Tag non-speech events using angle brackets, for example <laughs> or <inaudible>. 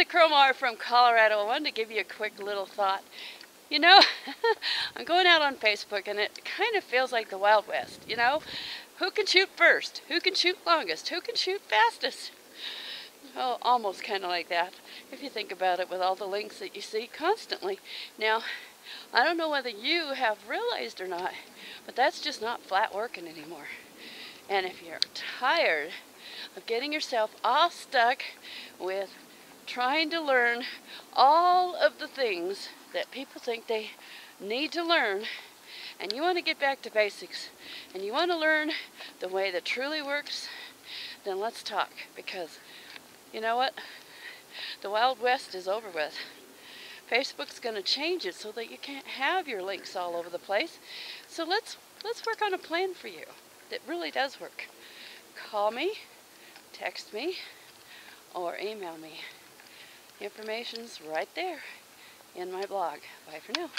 Lynda Cromar from Colorado. I wanted to give you a quick little thought. You know, <laughs> I'm going out on Facebook and it kind of feels like the Wild West, you know? Who can shoot first? Who can shoot longest? Who can shoot fastest? Oh, almost kind of like that, if you think about it with all the links that you see constantly. Now, I don't know whether you have realized or not, but that's just not flat working anymore. And if you're tired of getting yourself all stuck with trying to learn all of the things that people think they need to learn, and you want to get back to basics, and you want to learn the way that truly works, then let's talk. Because you know what? The Wild West is over with. Facebook's going to change it so that you can't have your links all over the place. So let's let's work on a plan for you that really does work. Call me, text me, or email me. Information's right there in my blog. Bye for now.